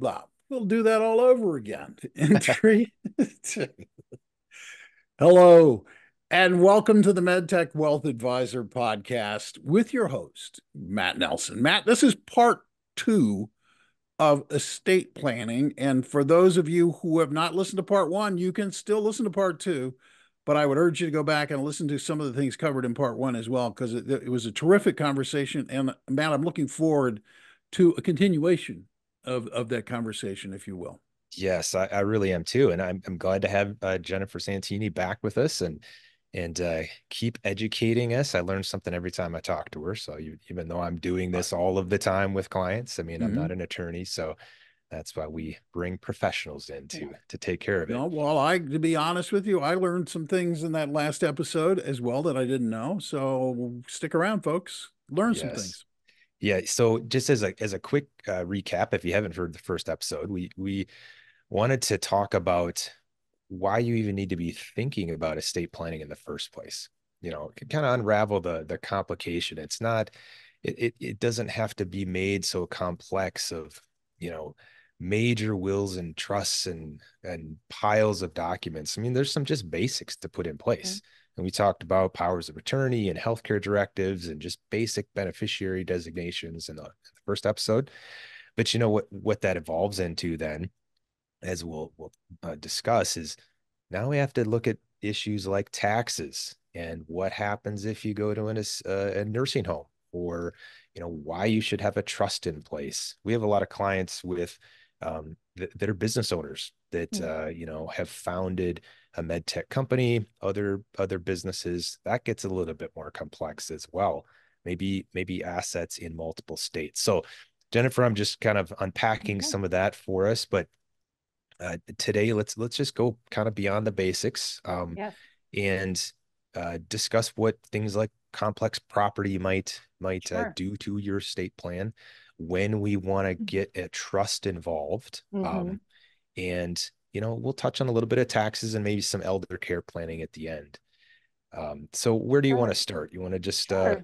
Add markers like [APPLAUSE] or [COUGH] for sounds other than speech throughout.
blah. We'll do that all over again. [LAUGHS] [LAUGHS] Entry. Hello, and welcome to the MedTech Wealth Advisor podcast with your host, Matt Nelson. Matt, this is part two of estate planning. And for those of you who have not listened to part one, you can still listen to part two. But I would urge you to go back and listen to some of the things covered in part one as well, because it, it was a terrific conversation. And Matt, I'm looking forward to a continuation of, of that conversation, if you will. Yes, I, I really am too. And I'm, I'm glad to have uh, Jennifer Santini back with us and and uh, keep educating us. I learn something every time I talk to her. So you, even though I'm doing this all of the time with clients, I mean, mm-hmm. I'm not an attorney, so that's why we bring professionals in to to take care of it. No, well, I to be honest with you, I learned some things in that last episode as well that I didn't know. So stick around, folks. Learn yes. some things. Yeah. So just as a as a quick uh, recap, if you haven't heard the first episode, we we wanted to talk about why you even need to be thinking about estate planning in the first place. You know, kind of unravel the the complication. It's not. It, it it doesn't have to be made so complex of you know major wills and trusts and and piles of documents. I mean, there's some just basics to put in place. Okay. And we talked about powers of attorney and healthcare directives and just basic beneficiary designations in the, the first episode. But you know what what that evolves into then, as we'll we'll uh, discuss, is now we have to look at issues like taxes and what happens if you go to an, uh, a nursing home or you know why you should have a trust in place. We have a lot of clients with um, th- that are business owners that mm-hmm. uh, you know have founded a med tech company, other other businesses. That gets a little bit more complex as well. Maybe maybe assets in multiple states. So Jennifer, I'm just kind of unpacking okay. some of that for us, but uh, today let's let's just go kind of beyond the basics um, yeah. and uh, discuss what things like complex property might might uh, sure. uh, do to your state plan when we want to mm-hmm. get a trust involved mm-hmm. um, and you know we'll touch on a little bit of taxes and maybe some elder care planning at the end um, so where do you sure. want to start you want to just uh, sure. Uh...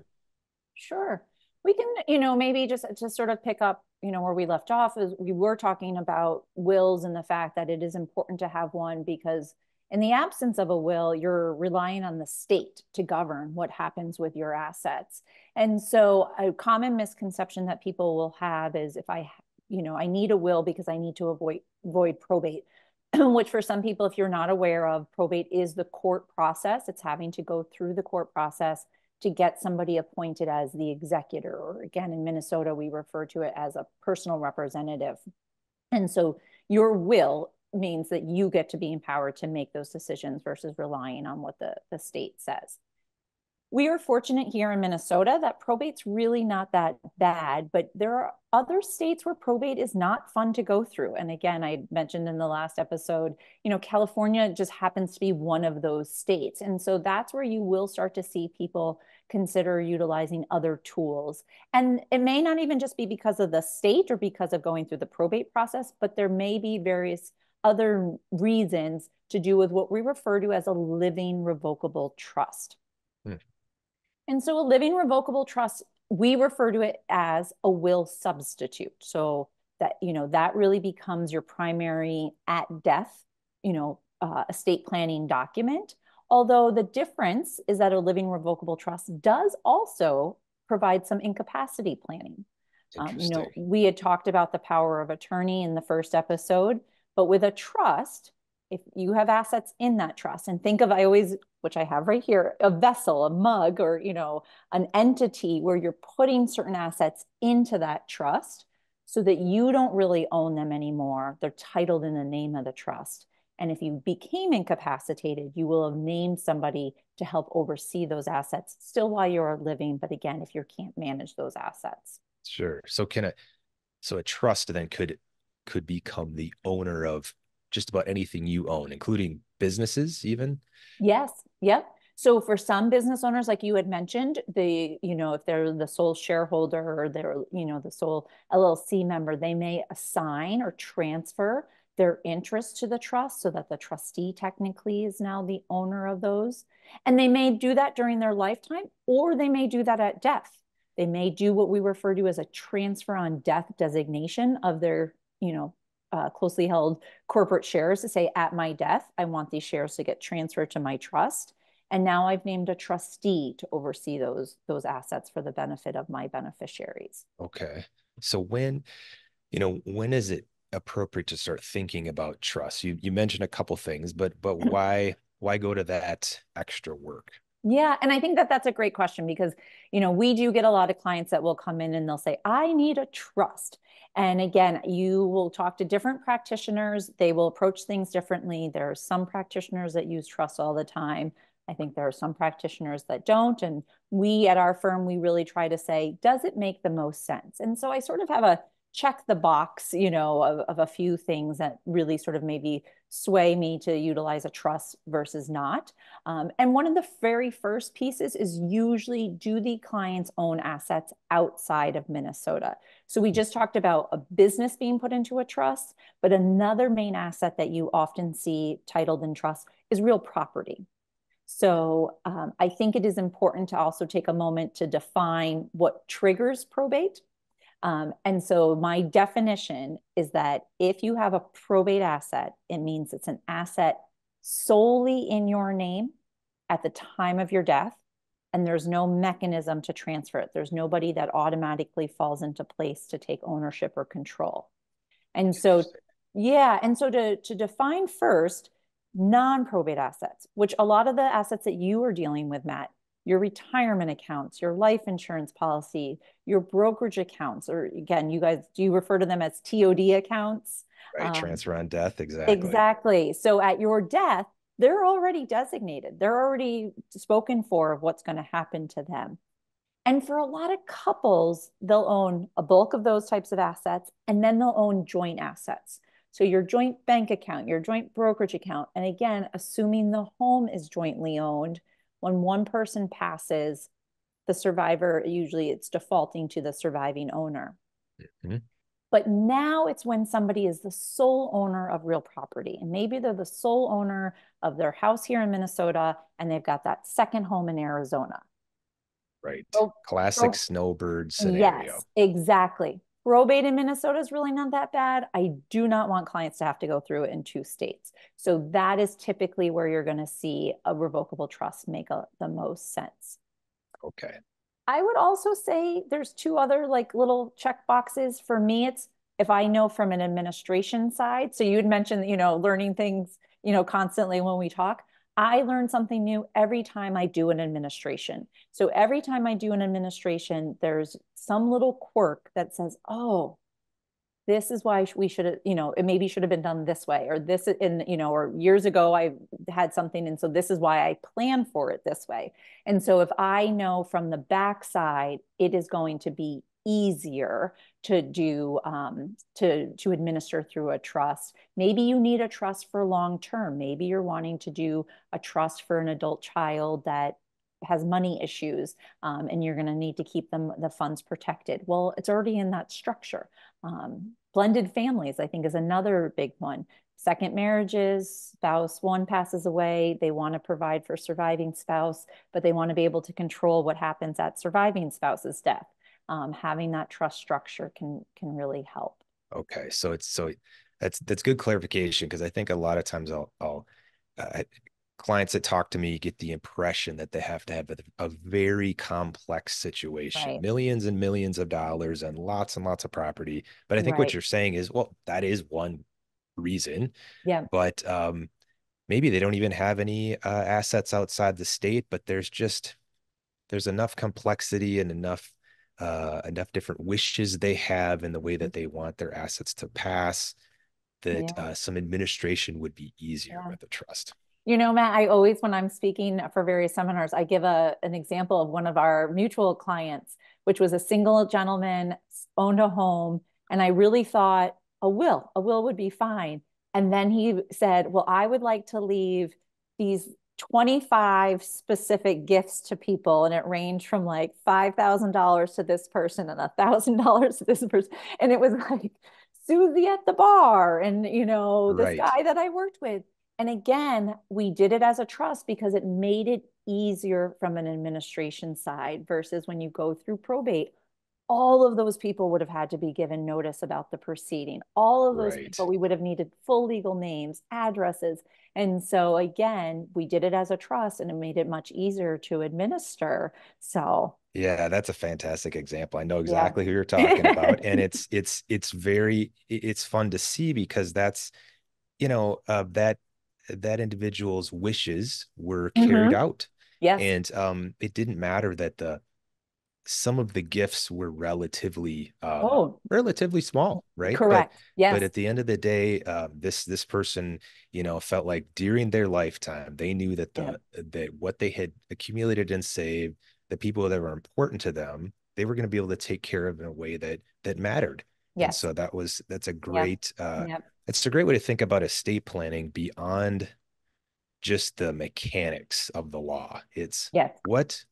sure we can you know maybe just to sort of pick up you know where we left off is we were talking about wills and the fact that it is important to have one because in the absence of a will you're relying on the state to govern what happens with your assets and so a common misconception that people will have is if i you know i need a will because i need to avoid avoid probate [CLEARS THROAT] which for some people if you're not aware of probate is the court process it's having to go through the court process to get somebody appointed as the executor, or again, in Minnesota, we refer to it as a personal representative. And so your will means that you get to be empowered to make those decisions versus relying on what the, the state says. We are fortunate here in Minnesota that probate's really not that bad, but there are other states where probate is not fun to go through. And again, I mentioned in the last episode, you know, California just happens to be one of those states. And so that's where you will start to see people consider utilizing other tools. And it may not even just be because of the state or because of going through the probate process, but there may be various other reasons to do with what we refer to as a living revocable trust. Hmm. And so a living revocable trust, we refer to it as a will substitute. So that, you know, that really becomes your primary at death, you know, uh, estate planning document. Although the difference is that a living revocable trust does also provide some incapacity planning. Um, you know, we had talked about the power of attorney in the first episode, but with a trust, if you have assets in that trust and think of i always which i have right here a vessel a mug or you know an entity where you're putting certain assets into that trust so that you don't really own them anymore. They're titled in the name of the trust. And if you became incapacitated you will have named somebody to help oversee those assets still while you're living but again if you can't manage those assets. Sure. So can a so a trust then could could become the owner of just about anything you own, including businesses, even? Yes. Yep. So for some business owners, like you had mentioned, the you know if they're the sole shareholder or they're you know the sole LLC member, they may assign or transfer their interest to the trust so that the trustee technically is now the owner of those. And they may do that during their lifetime, or they may do that at death. They may do what we refer to as a transfer on death designation of their you know uh, closely held corporate shares to say, at my death, I want these shares to get transferred to my trust. And now I've named a trustee to oversee those those assets for the benefit of my beneficiaries. Okay. So when, you know, when is it appropriate to start thinking about trust? You you mentioned a couple things, but but why why go to that extra work? Yeah, and I think that that's a great question because, you know, we do get a lot of clients that will come in and they'll say, "I need a trust." And again, you will talk to different practitioners. They will approach things differently. There are some practitioners that use trust all the time. I think there are some practitioners that don't. And we at our firm, we really try to say, does it make the most sense? And so I sort of have a check the box, you know, of, of a few things that really sort of maybe sway me to utilize a trust versus not. Um, and one of the very first pieces is usually do the clients own assets outside of Minnesota? So we just talked about a business being put into a trust, but another main asset that you often see titled in trust is real property. So um, I think it is important to also take a moment to define what triggers probate. Um, and so my definition is that if you have a probate asset, it means it's an asset solely in your name at the time of your death, and there's no mechanism to transfer it. There's nobody that automatically falls into place to take ownership or control. And so, yeah, and so to, to define first, non-probate assets, which a lot of the assets that you are dealing with, Matt, your retirement accounts, your life insurance policy, your brokerage accounts, or again, you guys, do you refer to them as TOD accounts? Right, um, transfer on death, exactly. Exactly. So at your death, they're already designated. They're already spoken for of what's going to happen to them. And for a lot of couples, they'll own a bulk of those types of assets, and then they'll own joint assets. So your joint bank account, your joint brokerage account, and again, assuming the home is jointly owned, when one person passes, the survivor, usually it's defaulting to the surviving owner. Mm-hmm. But now it's when somebody is the sole owner of real property. And maybe they're the sole owner of their house here in Minnesota and they've got that second home in Arizona. Right. So, Classic so, snowbird scenario. Yes, exactly. Probate in Minnesota is really not that bad. I do not want clients to have to go through it in two states. So that is typically where you're going to see a revocable trust make a, the most sense. Okay. I would also say there's two other like little check boxes. For me, it's if I know from an administration side. So you'd mentioned, you know, learning things, you know, constantly when we talk. I learn something new every time I do an administration. So every time I do an administration, there's some little quirk that says, oh, this is why we should have, you know, it maybe should have been done this way, or this in, you know, or years ago I had something. And so this is why I plan for it this way. And so if I know from the backside, it is going to be easier to do um, to to administer through a trust. Maybe you need a trust for long term. Maybe you're wanting to do a trust for an adult child that has money issues um, and you're going to need to keep them the funds protected. Well it's already in that structure. Um, blended families i think is another big one. Second marriages spouse one passes away. They want to provide for surviving spouse but they want to be able to control what happens at surviving spouse's death um, having that trust structure can can really help. Okay, so it's so that's that's good clarification because I think a lot of times I'll I'll uh, clients that talk to me get the impression that they have to have a, a very complex situation, right. millions and millions of dollars and lots and lots of property. But I think right. what you're saying is, well, that is one reason. Yeah. But um, maybe they don't even have any uh, assets outside the state, but there's just there's enough complexity and enough uh, enough different wishes they have in the way that they want their assets to pass that yeah. uh, some administration would be easier yeah. with a trust. You know, Matt, I always, when I'm speaking for various seminars, I give a, an example of one of our mutual clients, which was a single gentleman, owned a home. And I really thought a will, a will would be fine. And then he said, Well, I would like to leave these 25 specific gifts to people and it ranged from like $5,000 to this person and $1,000 to this person. And it was [LAUGHS] like Susie at the bar and you know this right. guy that I worked with. And again we did it as a trust because it made it easier from an administration side versus when you go through probate all of those people would have had to be given notice about the proceeding. All of those Right. people, we would have needed full legal names, addresses. And so again, we did it as a trust and it made it much easier to administer. So Yeah, that's a fantastic example. I know Yeah. exactly who you're talking about, and [LAUGHS] it's it's it's very it's fun to see because that's you know uh, that that individual's wishes were carried out, Yeah. and um, it didn't matter that the some of the gifts were relatively um, oh, relatively small, right? But correct. Yes, but at the end of the day, um, this this person, you know, felt like during their lifetime, they knew that Yeah. the that what they had accumulated and saved, the people that were important to them, they were going to be able to take care of in a way that that mattered. And yes, so that was that's a great uh yep, it's a great way to think about estate planning beyond just the mechanics of the law. It's yes, what,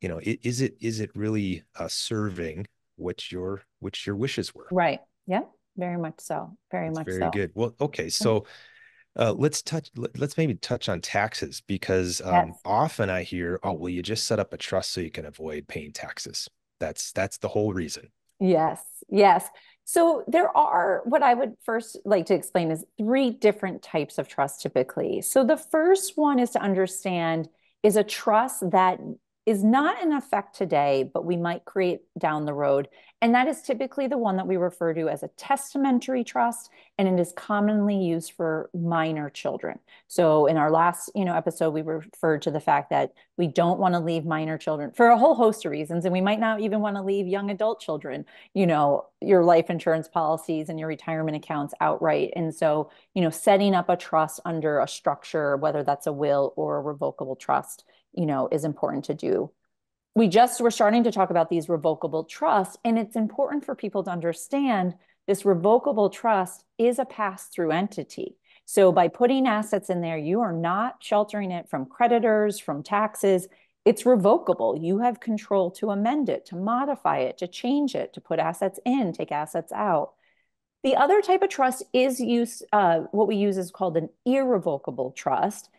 you know, is it is it really uh serving what your which your wishes were? right. Yeah, very much so. Very That's much very so. good. Well, okay, so uh, let's touch. let- Let's maybe touch on taxes because um, Yes. often I hear, "Oh, well, you just set up a trust so you can avoid paying taxes." That's that's the whole reason. Yes, yes. So there are what I would first like to explain is three different types of trust typically. So the first one is to understand is a trust that is not in effect today, but we might create down the road. And that is typically the one that we refer to as a testamentary trust, and it is commonly used for minor children. So in our last, you know, episode, we referred to the fact that we don't want to leave minor children for a whole host of reasons, and we might not even want to leave young adult children, you know, your life insurance policies and your retirement accounts outright. And so, you know, setting up a trust under a structure, whether that's a will or a revocable trust, you know, is important to do we just were starting to talk about these revocable trusts, and it's important for people to understand this revocable trust is a pass through entity. So, by putting assets in there, you are not sheltering it from creditors, from taxes. It's revocable. You have control to amend it, to modify it, to change it, to put assets in, take assets out. The other type of trust is use uh, what we use is called an irrevocable trust.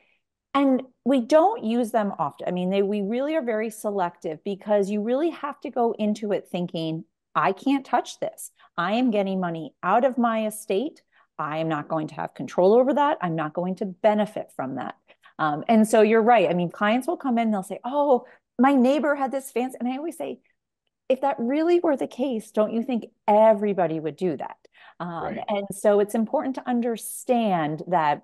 And we don't use them often. I mean, they, we really are very selective because you really have to go into it thinking, I can't touch this. I am getting money out of my estate. I am not going to have control over that. I'm not going to benefit from that. Um, and so you're right. I mean, clients will come in, they'll say, Oh, my neighbor had this fancy. And I always say, if that really were the case, don't you think everybody would do that? Um, Right. And so it's important to understand that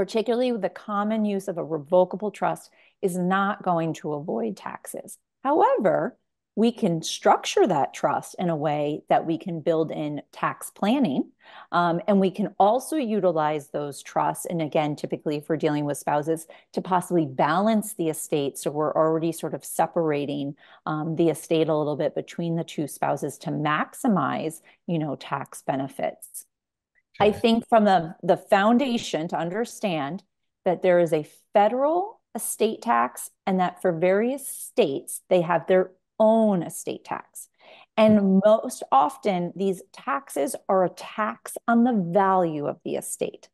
particularly with the common use of a revocable trust, is not going to avoid taxes. However, we can structure that trust in a way that we can build in tax planning. Um, and we can also utilize those trusts. And again, typically we're dealing with spouses, to possibly balance the estate. So we're already sort of separating um, the estate a little bit between the two spouses to maximize, you know, tax benefits. I think from the, the foundation to understand that there is a federal estate tax and that for various states, they have their own estate tax. And hmm. most often, these taxes are a tax on the value of the estate.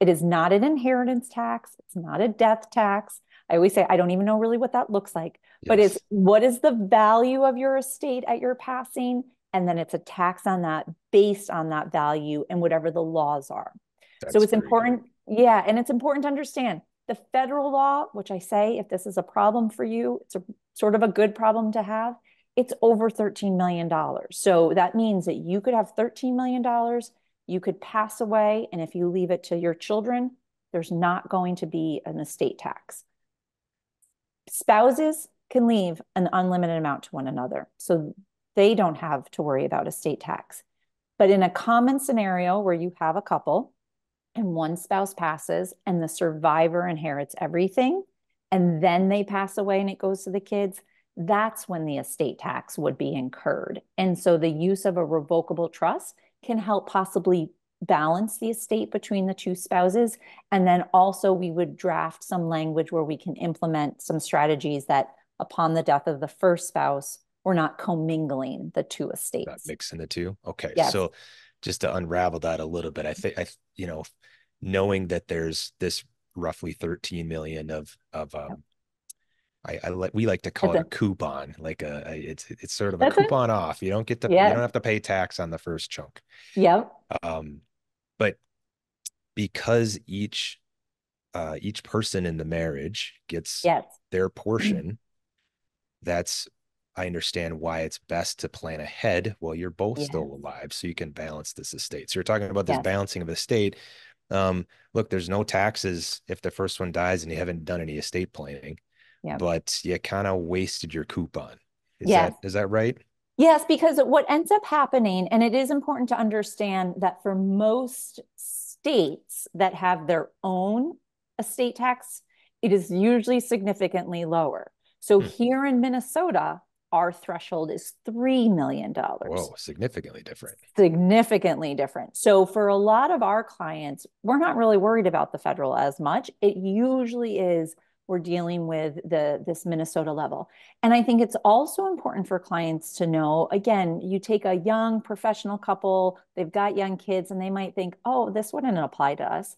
It is not an inheritance tax, it's not a death tax. I always say, I don't even know really what that looks like, but it's what is the value of your estate at your passing? And then it's a tax on that based on that value and whatever the laws are. That's So it's very good. important, yeah, and it's important to understand the federal law, which I say, if this is a problem for you, it's a sort of a good problem to have. It's over $13 million. So that means that you could have $13 million, you could pass away, and if you leave it to your children, there's not going to be an estate tax. Spouses can leave an unlimited amount to one another. So they don't have to worry about estate tax. But in a common scenario where you have a couple and one spouse passes and the survivor inherits everything, and then they pass away and it goes to the kids, that's when the estate tax would be incurred. And so the use of a revocable trust can help possibly balance the estate between the two spouses. And then also, we would draft some language where we can implement some strategies that upon the death of the first spouse, we're not commingling the two estates. Not mixing the two. Okay. Yes. So just to unravel that a little bit, I think I you know, knowing that there's this roughly 13 million of of um I, I like we like to call it a coupon, like a, a- it's it's sort of a That's it. coupon off. You don't get to you don't have to pay tax on the first chunk. Yep. Um, but because each uh each person in the marriage gets Yes. their portion, that's I understand why it's best to plan ahead while you're both still alive so you can balance this estate. So you're talking about this balancing of estate. Um, look, there's no taxes if the first one dies and you haven't done any estate planning, Yeah. but you kind of wasted your coupon. Is Yes. that is that right? Yes, because what ends up happening, and it is important to understand that for most states that have their own estate tax, it is usually significantly lower. So Hmm. here in Minnesota, our threshold is $3 million. Whoa, significantly different. significantly different. So for a lot of our clients, we're not really worried about the federal as much. It usually is we're dealing with the this Minnesota level. And I think it's also important for clients to know, again, you take a young professional couple, they've got young kids and they might think, "Oh, this wouldn't apply to us."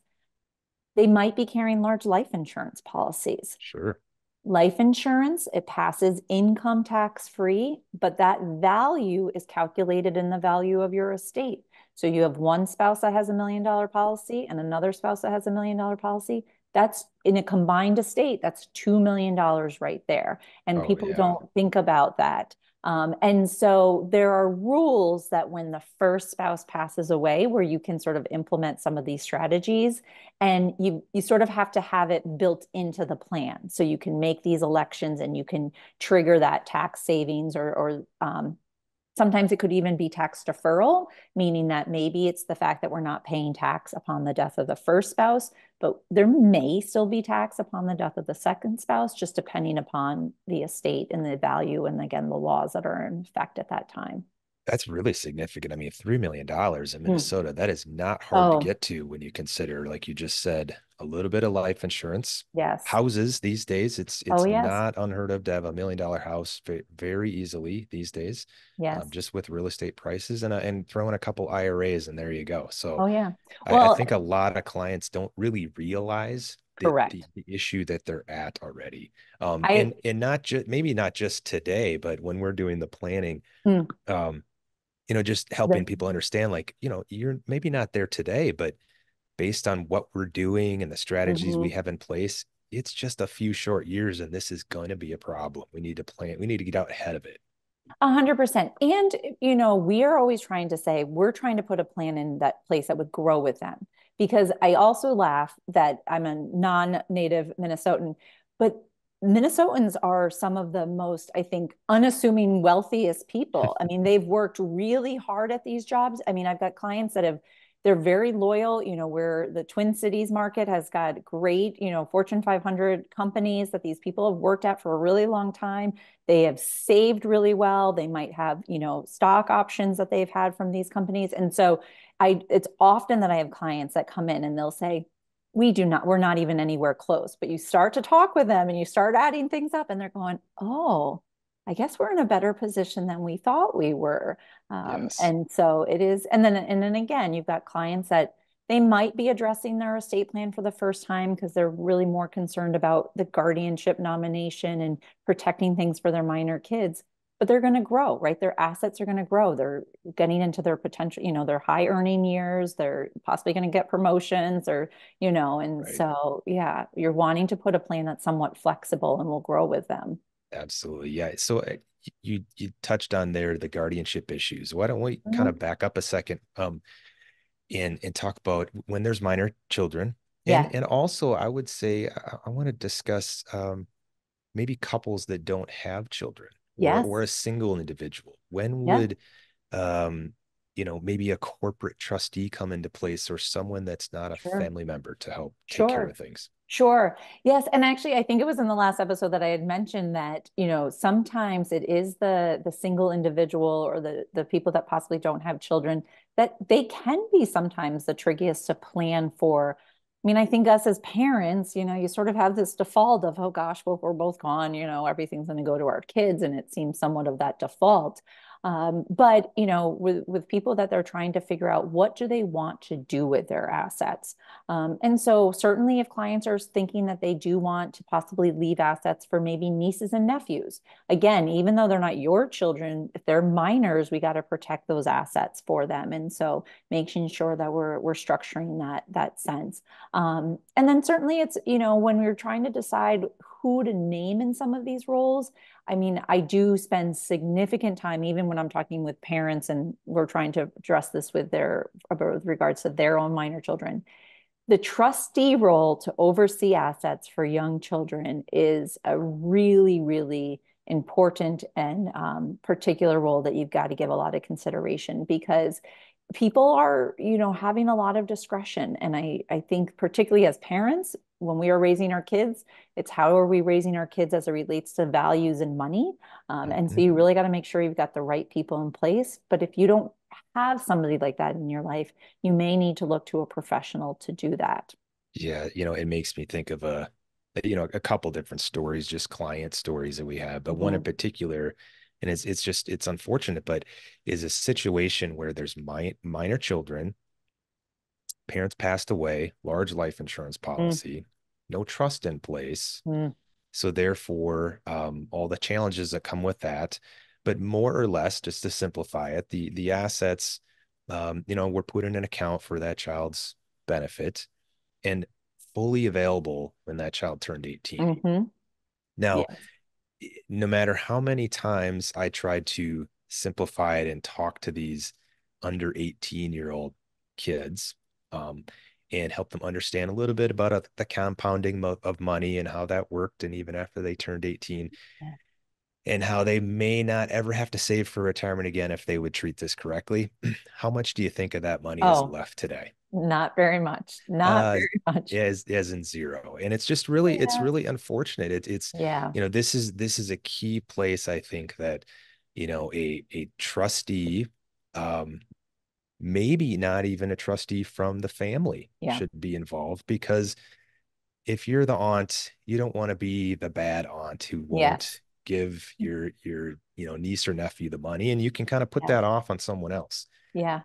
They might be carrying large life insurance policies Sure. Life insurance, it passes income tax free, but that value is calculated in the value of your estate. So you have one spouse that has a million dollar policy and another spouse that has a million dollar policy. That's in a combined estate, that's $2 million right there. And Oh, people yeah. don't think about that. Um, and so there are rules that when the first spouse passes away, where you can sort of implement some of these strategies and you you sort of have to have it built into the plan. So you can make these elections and you can trigger that tax savings or or um, sometimes it could even be tax deferral meaning that maybe it's the fact that we're not paying tax upon the death of the first spouse but there may still be tax upon the death of the second spouse just depending upon the estate and the value and again the laws that are in effect at that time That's really significant. I mean, $3 million in Hmm. Minnesota, that is not hard Oh. to get to when you consider, like you just said, a little bit of life insurance. yes Houses these days, it's it's Oh, yes. not unheard of to have a million dollar house very easily these days, yes um, just with real estate prices and a, and throw in a couple IRAs and there you go. So oh yeah I, I think a lot of clients don't really realize the, Correct. the, the issue that they're at already. Um, I- and and not just maybe not just today, but when we're doing the planning, Mm. um, you know, just helping people understand, like, you know, you're maybe not there today, but based on what we're doing and the strategies we Mhm. have in place, it's just a few short years, and this is going to be a problem. We need to plan. We need to get out ahead of it. A hundred percent. And, you know, we are always trying to say, we're trying to put a plan in that place that would grow with them. Because I also laugh that I'm a non-native Minnesotan, but Minnesotans are some of the most, I think, unassuming, wealthiest people. [LAUGHS] I mean, they've worked really hard at these jobs. I mean, I've got clients that have, they're very loyal. You know, where the Twin Cities market has got great, you know, Fortune 500 companies that these people have worked at for a really long time. They have saved really well. They might have, you know, stock options that they've had from these companies. And so I, it's often that I have clients that come in and they'll say, we do not, we're not even anywhere close. But you start to talk with them and you start adding things up and they're going, oh, I guess we're in a better position than we thought we were. Um, Yes. And so it is. And then, and then again, you've got clients that they might be addressing their estate plan for the first time because they're really more concerned about the guardianship nomination and protecting things for their minor kids. But they're going to grow, right? Their assets are going to grow. They're getting into their potential, you know, their high earning years. They're possibly going to get promotions or, you know, and Right. so, yeah, you're wanting to put a plan that's somewhat flexible and will grow with them. Absolutely. Yeah. So uh, you you touched on there the guardianship issues. Why don't we kind Mhm. of back up a second um and and talk about when there's minor children Yeah. and and also I would say I, I want to discuss um maybe couples that don't have children Yes. or a single individual. When Yeah. would um you know maybe a corporate trustee come into place or someone that's not a Sure. family member to help take care of things? Sure. Yes. And actually, I think it was in the last episode that I had mentioned that, you know, sometimes it is the the single individual or the the people that possibly don't have children that they can be sometimes the trickiest to plan for. I mean, I think us as parents, you know, you sort of have this default of, oh gosh, well, we're both gone, you know, everything's going to go to our kids, and it seems somewhat of that default. Um, but you know, with with people that they're trying to figure out what do they want to do with their assets, um, and so certainly if clients are thinking that they do want to possibly leave assets for maybe nieces and nephews, again, even though they're not your children, if they're minors, we got to protect those assets for them, and so making sure that we're we're structuring that that sense. Um, and then certainly it's you know when we're trying to decide who to name in some of these roles. I mean, I do spend significant time, even when I'm talking with parents and we're trying to address this with their, with regards to their own minor children. The trustee role to oversee assets for young children is a really, really important and um, particular role that you've got to give a lot of consideration because people are you know having a lot of discretion and i i think particularly as parents when we are raising our kids it's how are we raising our kids as it relates to values and money um, and so you mm-hmm. really got to make sure you've got the right people in place but if you don't have somebody like that in your life you may need to look to a professional to do that yeah you know it makes me think of a you know a couple different stories just client stories that we have but mm-hmm. one in mm-hmm. particular and it's it's just it's unfortunate, but is a situation where there's my, minor children, parents passed away, large life insurance mm. policy. No trust in place. Mm. So therefore, um, all the challenges that come with that, but more or less, just to simplify it, the the assets, um, you know, were put in an account for that child's benefit, and fully available when that child turned 18. Mm-hmm. Now, yes no matter how many times I tried to simplify it and talk to these under 18 year old kids um, and help them understand a little bit about the compounding of, of, money and how that worked. And even after they turned 18, yeah. and how they may not ever have to save for retirement again if they would treat this correctly. [CLEARS THROAT] how much do you think of that money oh. is left today? not very much not uh, very much as as in zero and it's just really yeah. it's really unfortunate it, it's yeah you know this is this is a key place i think that you know a a trustee um maybe not even a trustee from the family yeah. should be involved because if you're the aunt you don't want to be the bad aunt who won't yes. give mm. your your you know niece or nephew the money and you can kind of put yeah. that off on someone else yeah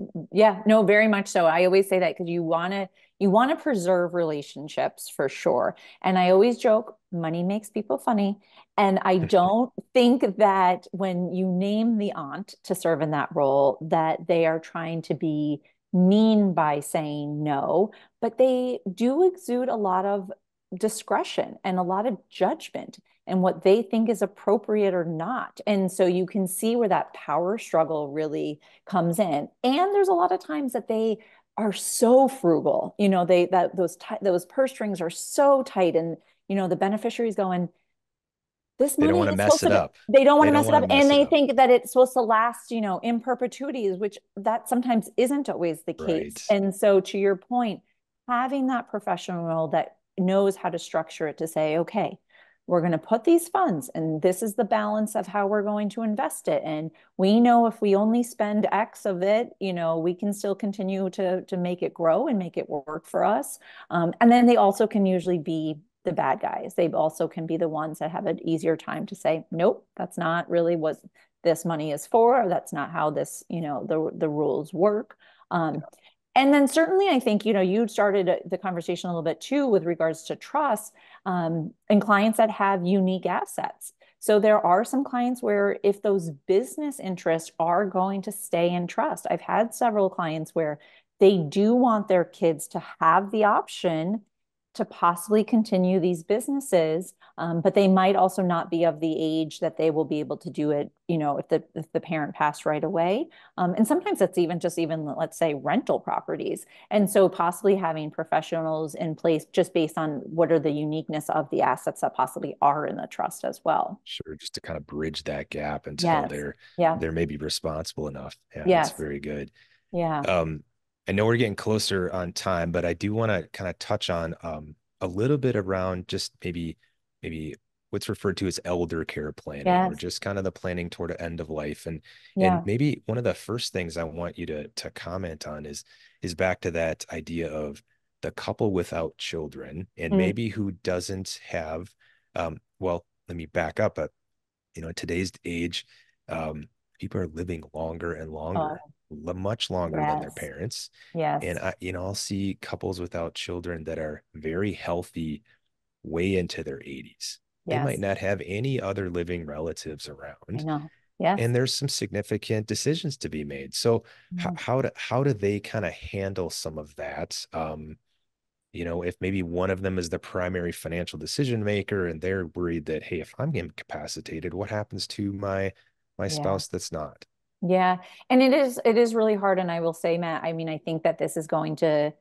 mm, mm, yeah, no, very much so. I always say that because you want to you want to preserve relationships for sure. And I always joke, money makes people funny. And I [LAUGHS] don't think that when you name the aunt to serve in that role, that they are trying to be mean by saying no, but they do exude a lot of discretion and a lot of judgment and what they think is appropriate or not. And so you can see where that power struggle really comes in. And there's a lot of times that they are so frugal, you know, they that those t- those purse strings are so tight and you know the beneficiaries going this money they don't want to mess it up. They don't want to mess it up and they think that it's supposed to last, you know, in perpetuity, which that sometimes isn't always the case. Right. And so to your point, having that professional that knows how to structure it to say, okay, we're going to put these funds and this is the balance of how we're going to invest it. And we know if we only spend x of it you know we can still continue to to make it grow and make it work for us. Um, and then they also can usually be the bad guys. They also can be the ones that have an easier time to say nope that's not really what this money is for or that's not how this you know the the rules work. Um, and then certainly i think you know you started uh, the conversation a little bit too with regards to trust um, and clients that have unique assets. So there are some clients where if those business interests are going to stay in trust i've had several clients where they do want their kids to have the option to possibly continue these businesses um, but they might also not be of the age that they will be able to do it you know if the if the parent passed right away. Um, and sometimes it's even just even let's say rental properties. And so possibly having professionals in place just based on what are the uniqueness of the assets that possibly are in the trust as well. Sure just to kind of bridge that gap until yes. they're yeah. they're maybe responsible enough. Yeah yes. that's very good. Yeah. Um I know we're getting closer on time, but I do want to kind of touch on um, a little bit around just maybe maybe what's referred to as elder care planning yes. or just kind of the planning toward an end of life and yeah. and maybe one of the first things i want you to to comment on is is back to that idea of the couple without children and mm. maybe who doesn't have um well let me back up but you know in today's age um people are living longer and longer, oh, much longer yes. than their parents. Yes. And I, you know, I'll see couples without children that are very healthy way into their 80s. They might not have any other living relatives around. Yes. And there's some significant decisions to be made. So mm-hmm. h- how do how do they kind of handle some of that? Um, you know, if maybe one of them is the primary financial decision maker and they're worried that, hey, if I'm incapacitated, what happens to my my yeah. spouse that's not? Yeah. And it is it is really hard. And I will say, Matt, I mean, I think that this is going to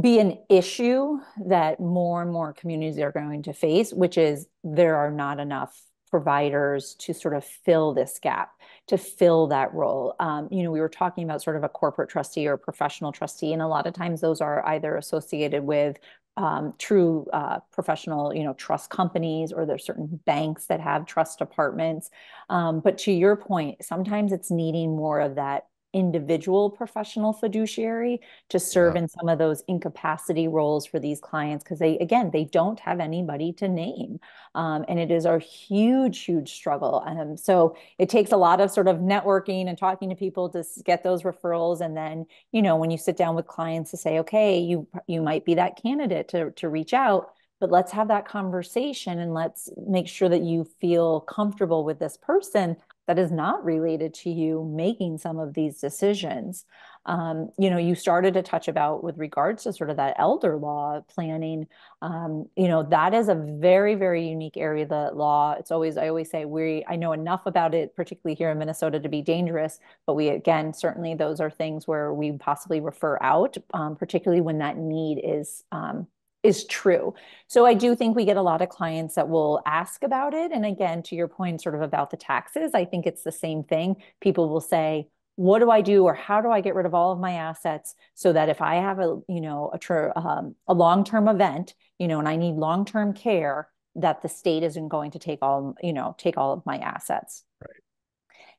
be an issue that more and more communities are going to face, which is there are not enough providers to sort of fill this gap, to fill that role. Um, you know, we were talking about sort of a corporate trustee or professional trustee, and a lot of times those are either associated with um, true uh, professional, you know, trust companies, or there's certain banks that have trust departments. Um, but to your point, sometimes it's needing more of that individual professional fiduciary to serve yeah. in some of those incapacity roles for these clients because they again they don't have anybody to name um, and it is a huge huge struggle um, so it takes a lot of sort of networking and talking to people to get those referrals and then you know when you sit down with clients to say okay you you might be that candidate to to reach out but let's have that conversation and let's make sure that you feel comfortable with this person that is not related to you making some of these decisions. Um, you know, you started to touch about with regards to sort of that elder law planning. Um, you know, that is a very, very unique area of the law. It's always, I always say, we, I know enough about it, particularly here in Minnesota, to be dangerous. But we, again, certainly those are things where we possibly refer out, um, particularly when that need is um, is true. So I do think we get a lot of clients that will ask about it. And again, to your point, sort of about the taxes, I think it's the same thing. People will say, what do I do or how do I get rid of all of my assets so that if I have a, you know, a, tr- um, a long-term event, you know, and I need long-term care, that the state isn't going to take all, you know, take all of my assets. Right.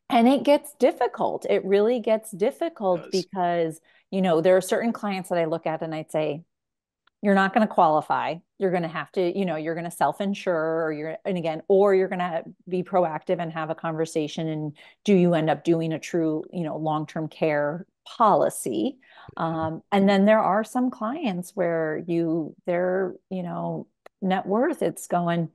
And it gets difficult. It really gets difficult because, you know, there are certain clients that I look at and I'd say, you're not going to qualify. You're going to have to you know you're going to self-insure or you're and again or you're going to be proactive and have a conversation and do you end up doing a true you know long-term care policy? Um, and then there are some clients where you their you know net worth it's going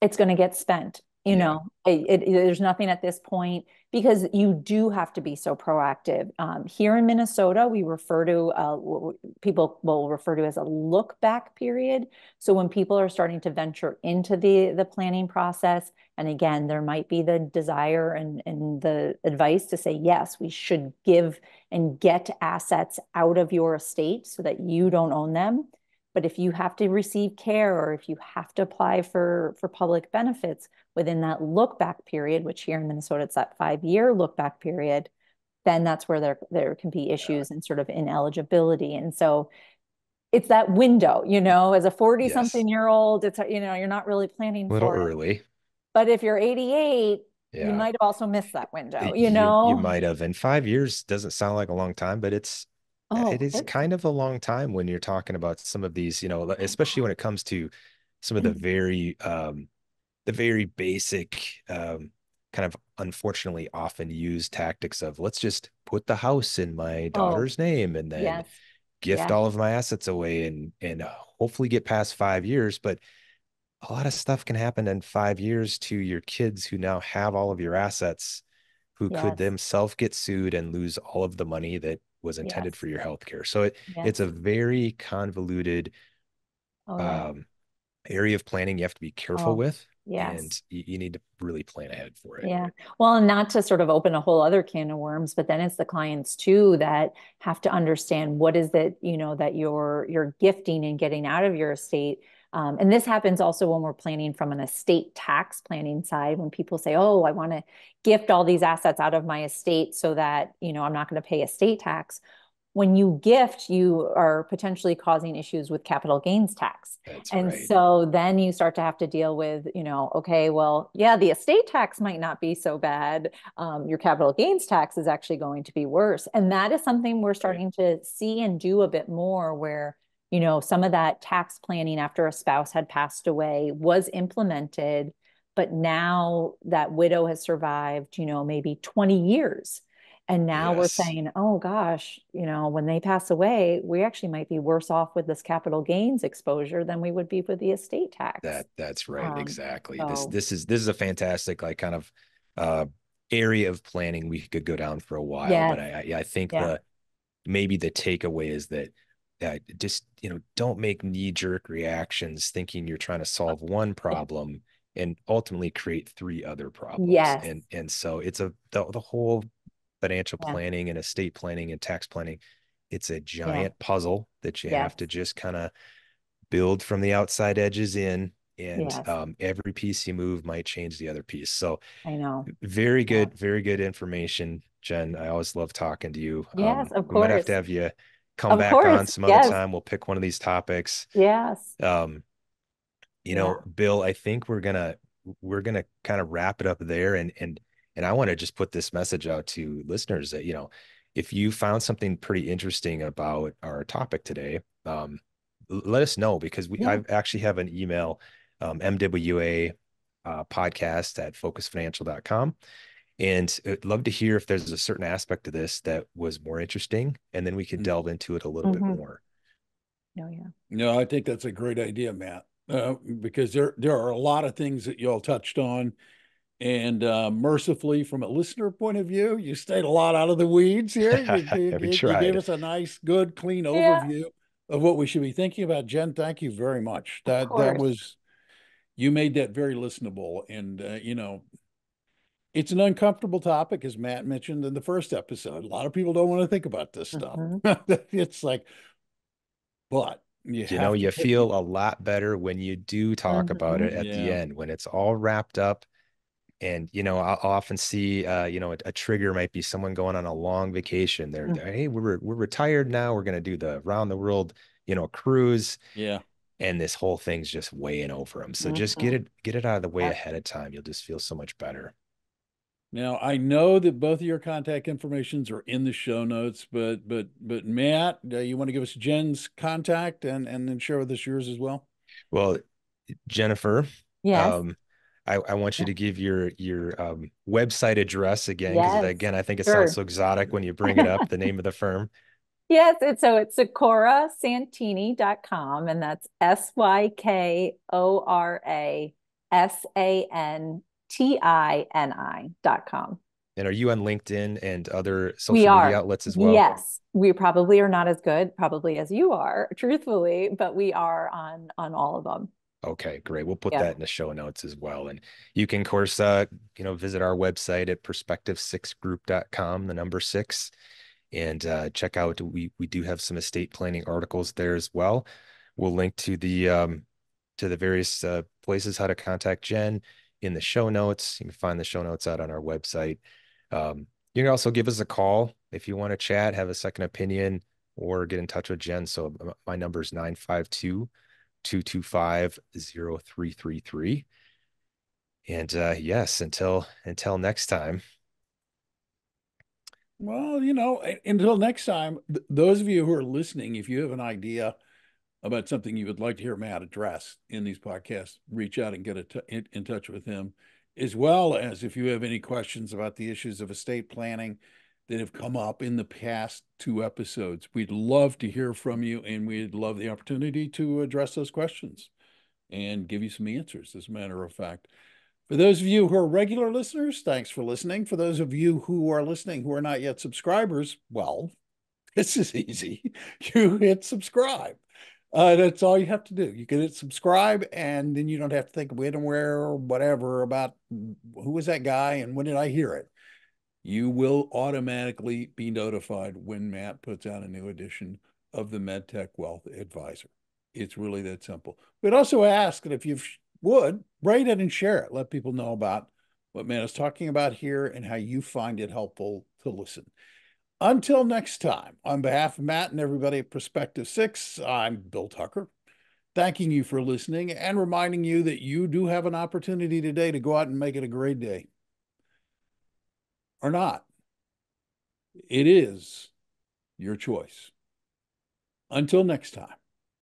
it's going to get spent you know it, it, there's nothing at this point because you do have to be so proactive. Um, here in minnesota we refer to uh, people will refer to as a look back period. So when people are starting to venture into the the planning process and again there might be the desire and, and the advice to say yes we should give and get assets out of your estate so that you don't own them but if you have to receive care or if you have to apply for, for public benefits within that look back period, which here in Minnesota, it's that five year look back period, then that's where there, there can be issues and sort of ineligibility. And so it's that window, you know, as a 40 something yes. year old, it's, you know, you're not really planning a little early. It. But if you're 88, yeah. you might have also missed that window, you know? You, you might have. And five years doesn't sound like a long time, but it's Oh, it is kind of a long time when you're talking about some of these, you know, especially when it comes to some of the mm-hmm. very um the very basic um kind of unfortunately often used tactics of let's just put the house in my oh, daughter's oh, name and then yes. gift yeah. all of my assets away and and hopefully get past 5 years but a lot of stuff can happen in 5 years to your kids who now have all of your assets who yes. could themselves get sued and lose all of the money that was intended yes. for your healthcare. So it, yes. it's a very convoluted oh, yeah. um, area of planning you have to be careful oh, with. Yes. And you, you, need to really plan ahead for it. Yeah. Well, and not to sort of open a whole other can of worms, but then it's the clients too that have to understand what is it, you know, that you're you're gifting and getting out of your estate um, and this happens also when we're planning from an estate tax planning side, when people say, oh, I want to gift all these assets out of my estate so that, you know, I'm not going to pay estate tax. When you gift, you are potentially causing issues with capital gains tax. That's and right. so then you start to have to deal with, you know, okay, well, yeah, the estate tax might not be so bad. Um, your capital gains tax is actually going to be worse. And that is something we're starting right. to see and do a bit more where you know, some of that tax planning after a spouse had passed away was implemented but now that widow has survived, you know, maybe 20 years. And now yes. we're saying, oh gosh, you know, when they pass away, we actually might be worse off with this capital gains exposure than we would be with the estate tax. That that's right, um, exactly. So. This this is this is a fantastic like kind of uh area of planning we could go down for a while. Yes. But I I, I think yeah. the maybe the takeaway is that uh, just you know don't make knee jerk reactions thinking you're trying to solve one problem and ultimately create three other problems. Yes. And and so it's a the, the whole financial yeah. planning and estate planning and tax planning it's a giant yeah. puzzle that you yes. have to just kind of build from the outside edges in and yes. um, every piece you move might change the other piece so i know very good yeah. very good information jen i always love talking to you yes um, of course we might have to have you come of back course. on some yes. other time we'll pick one of these topics yes um you know bill i think we're gonna we're gonna kind of wrap it up there and and and I want to just put this message out to listeners that, you know, if you found something pretty interesting about our topic today, um, let us know because we yeah. I actually have an email, um, MWA uh, podcast at focusfinancial.com. And I'd love to hear if there's a certain aspect of this that was more interesting, and then we could mm-hmm. delve into it a little mm-hmm. bit more. No, yeah. No, I think that's a great idea, Matt, uh, because there there are a lot of things that y'all touched on and uh, mercifully, from a listener point of view, you stayed a lot out of the weeds here. You, [LAUGHS] you, you, you gave us a nice, good, clean overview of what we should be thinking about. Jen, thank you very much. That that was you made that very listenable, and uh, you know, it's an uncomfortable topic, as Matt mentioned in the first episode. A lot of people don't want to think about this stuff. Mm-hmm. [LAUGHS] it's like, but you, you know, you feel a lot better when you do talk mm-hmm. about it at yeah. the end when it's all wrapped up and you know i'll often see uh, you know a, a, trigger might be someone going on a long vacation they're, mm. they're hey we're, we're retired now we're going to do the round the world you know cruise yeah and this whole thing's just weighing over them so mm-hmm. just get it get it out of the way ahead of time you'll just feel so much better now i know that both of your contact informations are in the show notes but but but matt uh, you want to give us jen's contact and and then share with us yours as well well jennifer yes. um I, I want you to give your your um, website address again because yes, again I think it sure. sounds so exotic when you bring it up the name of the firm. [LAUGHS] Yes, it's so it's sykorasantini.com and that's S Y K O R A S A N T I N I.com. And are you on LinkedIn and other social media outlets as well? Yes. We probably are not as good, probably as you are, [LAUGHS] truthfully, but we are on on all of them. Okay, great. We'll put yeah. that in the show notes as well. And you can, of course, uh, you know, visit our website at perspective6group.com, the number six, and uh, check out. We we do have some estate planning articles there as well. We'll link to the um, to the various uh, places how to contact Jen in the show notes. You can find the show notes out on our website. Um, you can also give us a call if you want to chat, have a second opinion, or get in touch with Jen. So my number is 952 225 0333. And uh, yes, until until next time. Well, you know, until next time, th- those of you who are listening, if you have an idea about something you would like to hear Matt address in these podcasts, reach out and get in, in touch with him. As well as if you have any questions about the issues of estate planning, that have come up in the past two episodes. We'd love to hear from you and we'd love the opportunity to address those questions and give you some answers, as a matter of fact. For those of you who are regular listeners, thanks for listening. For those of you who are listening who are not yet subscribers, well, [LAUGHS] this is easy. You hit subscribe. Uh, that's all you have to do. You can hit subscribe, and then you don't have to think when and where or whatever about who was that guy and when did I hear it you will automatically be notified when Matt puts out a new edition of the MedTech Wealth Advisor. It's really that simple. We'd also ask that if you would, rate it and share it. Let people know about what Matt is talking about here and how you find it helpful to listen. Until next time, on behalf of Matt and everybody at Perspective 6, I'm Bill Tucker, thanking you for listening and reminding you that you do have an opportunity today to go out and make it a great day or not. It is your choice. Until next time.